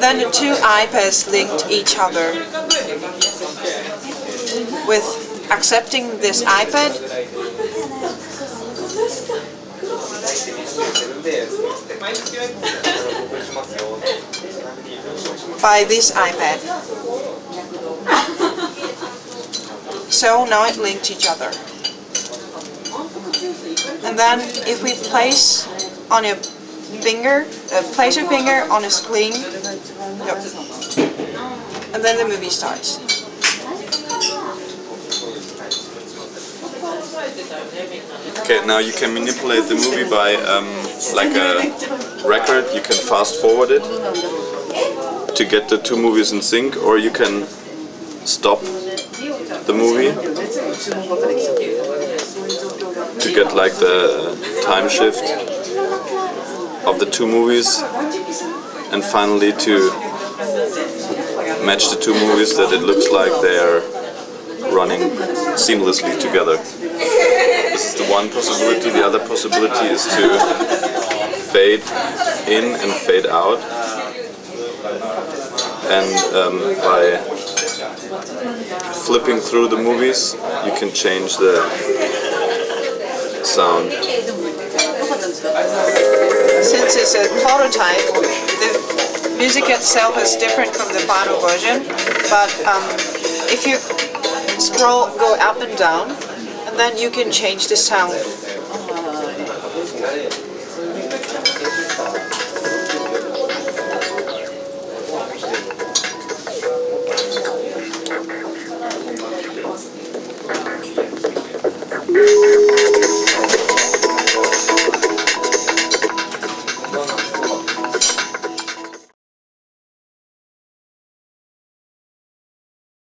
Then the two iPads linked each other. With accepting this iPad, by this iPad. So now it linked each other. And then if we place on your finger, uh, place your finger on a screen, yep. and then the movie starts. Okay, now you can manipulate the movie by um, like a record. You can fast forward it to get the two movies in sync, or you can stop the movie to get like the time shift of the two movies, and finally to match the two movies that it looks like they are running seamlessly together. This is the one possibility. The other possibility is to fade in and fade out. And um, by flipping through the movies, you can change the sound. Since it's a prototype, the music itself is different from the final version, but um, if you scroll, go up and down, and then you can change the sound.